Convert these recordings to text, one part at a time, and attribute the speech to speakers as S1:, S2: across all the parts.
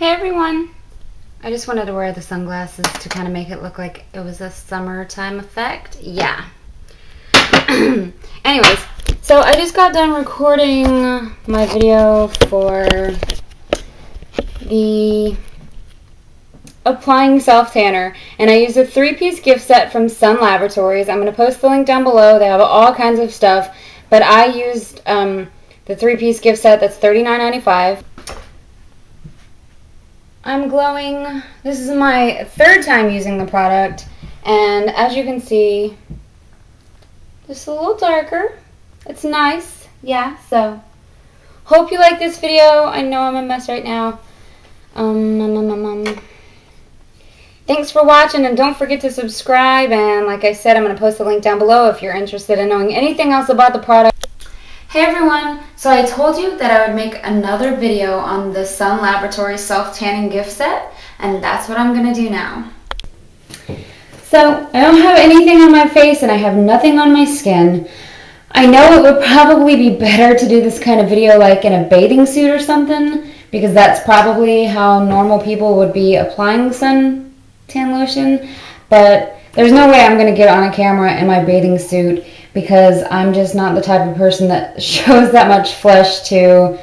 S1: Hey everyone! I just wanted to wear the sunglasses to kind of make it look like it was a summertime effect. Yeah. Anyways, so I just got done recording my video for the applying self tanner and I used a three piece gift set from Sun Laboratories. I'm going to post the link down below. They have all kinds of stuff, but I used um, the three piece gift set that's $39.95. I'm glowing. This is my third time using the product, and as you can see, just a little darker. It's nice, yeah, so hope you like this video. I know I'm a mess right now. Um, um, um, um, um. Thanks for watching, and don't forget to subscribe, and like I said, I'm going to post a link down below if you're interested in knowing anything else about the product. Hey everyone! So I told you that I would make another video on the Sun Laboratory self-tanning gift set, and that's what I'm to do now. So, I don't have anything on my face and I have nothing on my skin. I know it would probably be better to do this kind of video like in a bathing suit or something, because that's probably how normal people would be applying sun tan lotion, but there's no way I'm to get on a camera in my bathing suit because I'm just not the type of person that shows that much flesh to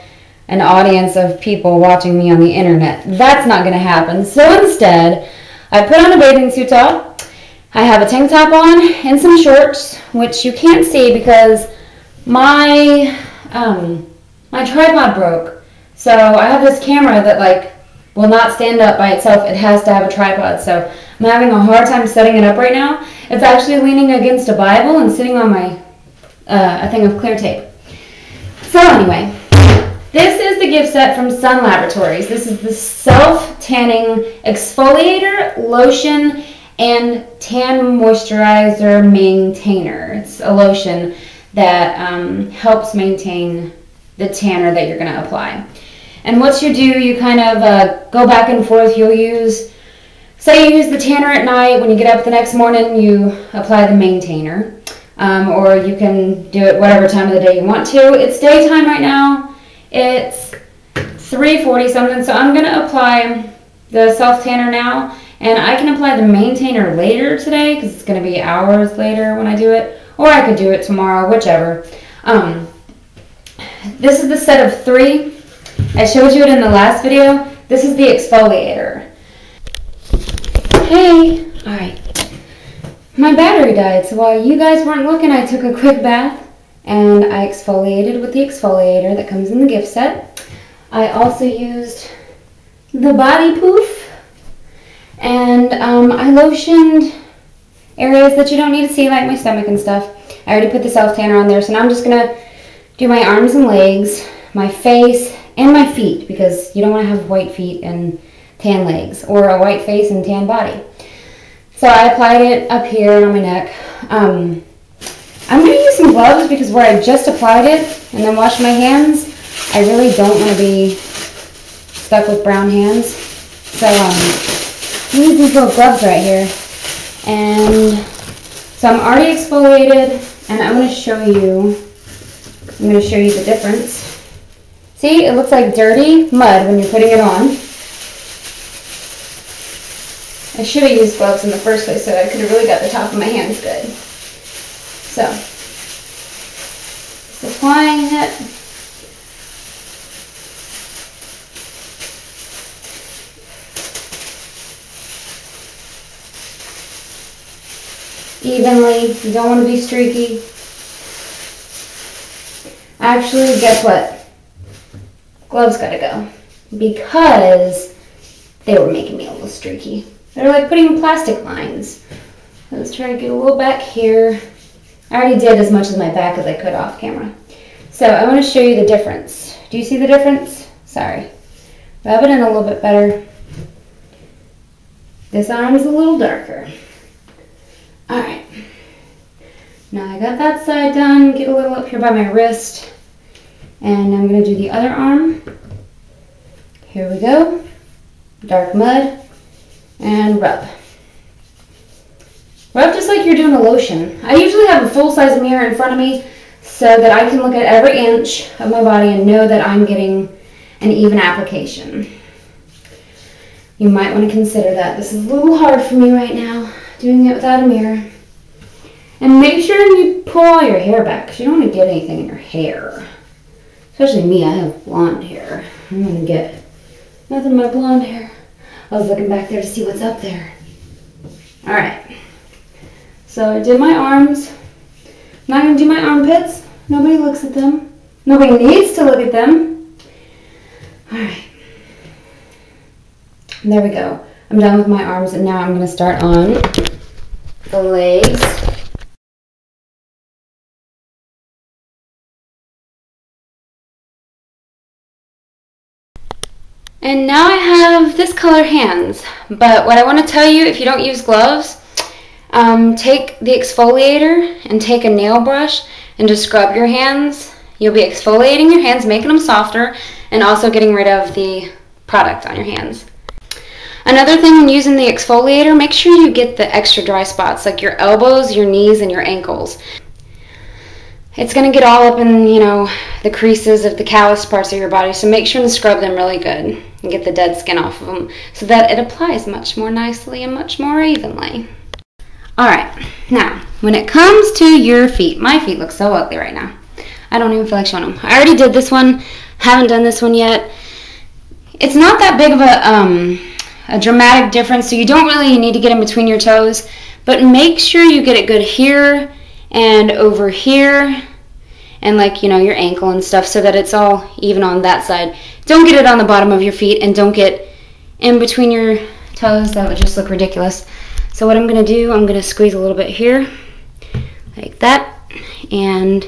S1: an audience of people watching me on the internet. That's not going to happen. So instead, I put on a bathing suit top. I have a tank top on and some shorts, which you can't see because my um, my tripod broke. So I have this camera that like will not stand up by itself. It has to have a tripod. So I'm having a hard time setting it up right now. It's actually leaning against a Bible and sitting on my uh, a thing of clear tape. So anyway, this is the gift set from Sun Laboratories. This is the self-tanning exfoliator, lotion, and tan moisturizer maintainer. It's a lotion that um, helps maintain the tanner that you're going to apply. And what you do, you kind of uh, go back and forth. You'll use Say you use the tanner at night, when you get up the next morning, you apply the maintainer. Um, or you can do it whatever time of the day you want to. It's daytime right now. It's 3.40 something, so I'm going to apply the self tanner now. And I can apply the maintainer later today because it's going to be hours later when I do it. Or I could do it tomorrow, whichever. Um, this is the set of three. I showed you it in the last video. This is the exfoliator. Hey! Alright. My battery died, so while you guys weren't looking, I took a quick bath and I exfoliated with the exfoliator that comes in the gift set. I also used the body poof and um, I lotioned areas that you don't need to see, like my stomach and stuff. I already put the self tanner on there, so now I'm just gonna do my arms and legs, my face, and my feet because you don't want to have white feet and tan legs or a white face and tan body. So I applied it up here on my neck. Um, I'm going to use some gloves because where I just applied it and then washed my hands, I really don't want to be stuck with brown hands. So um, I'm using these little gloves right here. And so I'm already exfoliated and I'm going to show you, I'm going to show you the difference. See, it looks like dirty mud when you're putting it on. I should have used gloves in the first place so I could have really got the top of my hands good. So, applying it. Evenly, you don't want to be streaky. Actually, guess what? Gloves gotta go. Because they were making me a little streaky. They're like putting plastic lines. Let's try to get a little back here. I already did as much of my back as I could off camera. So I want to show you the difference. Do you see the difference? Sorry. Rub it in a little bit better. This arm is a little darker. Alright. Now I got that side done. Get a little up here by my wrist. And I'm going to do the other arm. Here we go. Dark mud and rub. Rub just like you're doing a lotion. I usually have a full-size mirror in front of me so that I can look at every inch of my body and know that I'm getting an even application. you might want to consider that. This is a little hard for me right now, doing it without a mirror. And make sure you pull all your hair back because you don't want to get anything in your hair. Especially me, I have blonde hair. I'm gonna get nothing but blonde hair. I was looking back there to see what's up there. All right. So I did my arms. I'm not to do my armpits. Nobody looks at them. Nobody needs to look at them. All right. There we go. I'm done with my arms and now I'm to start on the legs. And now I have this color hands, but what I want to tell you, if you don't use gloves, um, take the exfoliator and take a nail brush and just scrub your hands. You'll be exfoliating your hands, making them softer, and also getting rid of the product on your hands. Another thing when using the exfoliator, make sure you get the extra dry spots, like your elbows, your knees, and your ankles it's going to get all up in, you know, the creases of the callous parts of your body. So make sure to scrub them really good and get the dead skin off of them so that it applies much more nicely and much more evenly. All right, now, when it comes to your feet, my feet look so ugly right now. I don't even feel like showing them. I already did this one, haven't done this one yet. It's not that big of a, um, a dramatic difference, so you don't really need to get in between your toes, but make sure you get it good here and over here and like you know your ankle and stuff so that it's all even on that side don't get it on the bottom of your feet and don't get in between your toes. That would just look ridiculous. So what I'm gonna do I'm gonna squeeze a little bit here like that and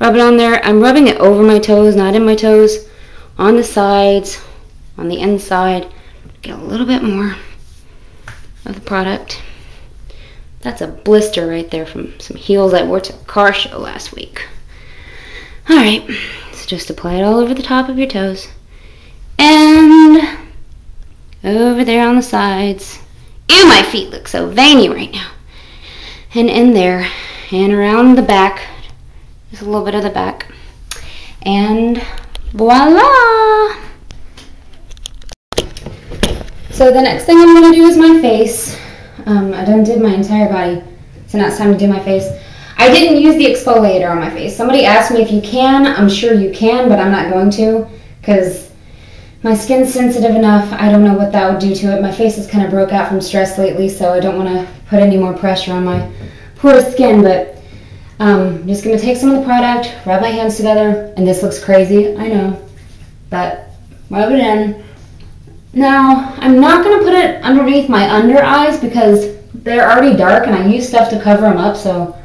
S1: rub it on there. I'm rubbing it over my toes not in my toes on the sides on the inside. Get a little bit more of the product. That's a blister right there from some heels I wore to a car show last week. Alright, so just apply it all over the top of your toes. Over there on the sides. Ew, my feet look so veiny right now. And in there, and around the back, just a little bit of the back. And voila! So the next thing I'm to do is my face. Um, I done did my entire body, so now it's time to do my face. I didn't use the exfoliator on my face. Somebody asked me if you can. I'm sure you can, but I'm not going to because my skin's sensitive enough. I don't know what that would do to it. My face is kind of broke out from stress lately, so I don't want to put any more pressure on my poor skin, but um, I'm just going to take some of the product, rub my hands together, and this looks crazy, I know, but rub it in. Now, I'm not going to put it underneath my under eyes because they're already dark and I use stuff to cover them up, so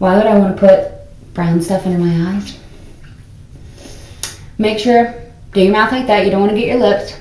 S1: why would I want to put brown stuff under my eyes? Make sure, do your mouth like that. You don't want to get your lips.